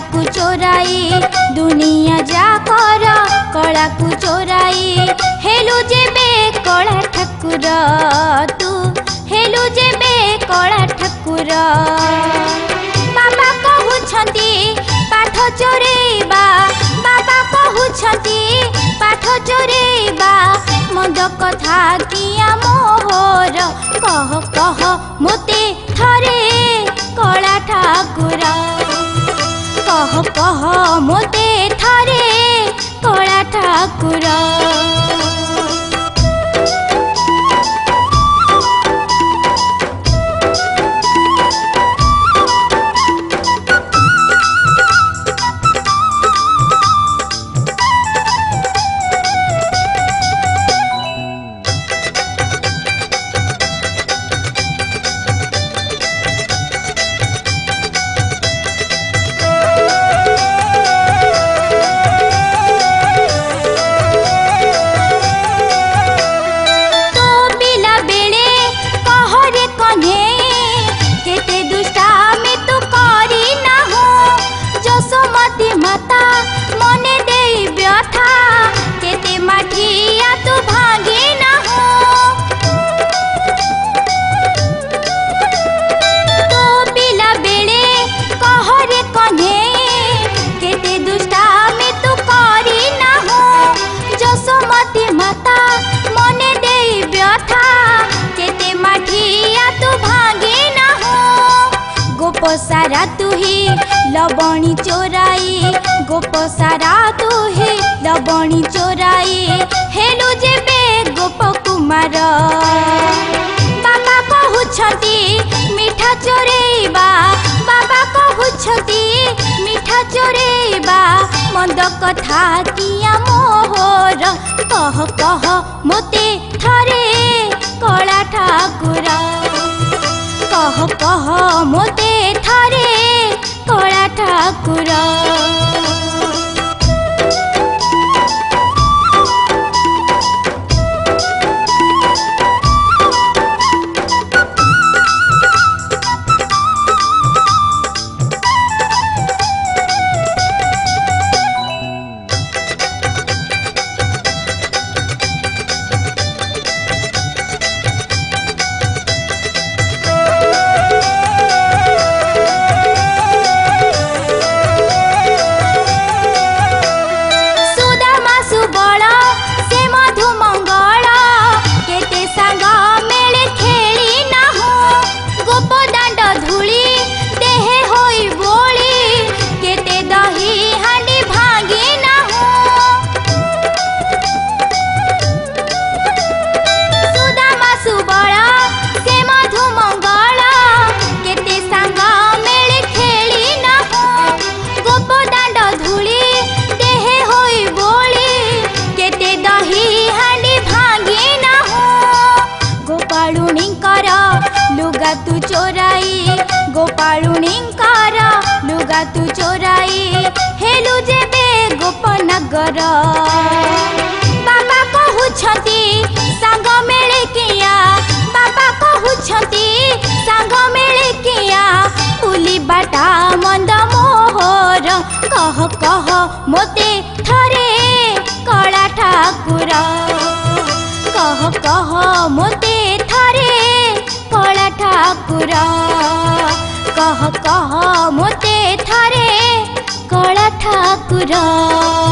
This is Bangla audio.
কলাকু চোরাই দুনিয়া যা কর কলাকু চোরাই হেলু যেবে কলা ঠাকুর তু হেলু যেবে কলা ঠাকুর বাবা কহুছন্তি পাঠ চোরেଇବା বাবা কহুছন্তি লবণী চোরায়ে গোপ সারা তুহে লবণী চোরায়ে হেলু যেবে গোপ কুমার বাবা কহুছন্তি মিঠা চোরেবা বাবা কহুছন্তি মিঠা চোরেবা মন্দ কথা কিয়া মোহর কহ কহ মোতে থরে কলা ঠাকুর কহ কহ মো तू चोराई गोपाळुणींकार लुगा तू चोराई हेलु जे जेबे गोपनगर बाबा कहउछंती संग मेले किया बाबा कहउछंती संग मेले किया पुली बाटा मंद मोहर कह कह मोते कह कह मोते थारे कला ठाकुरा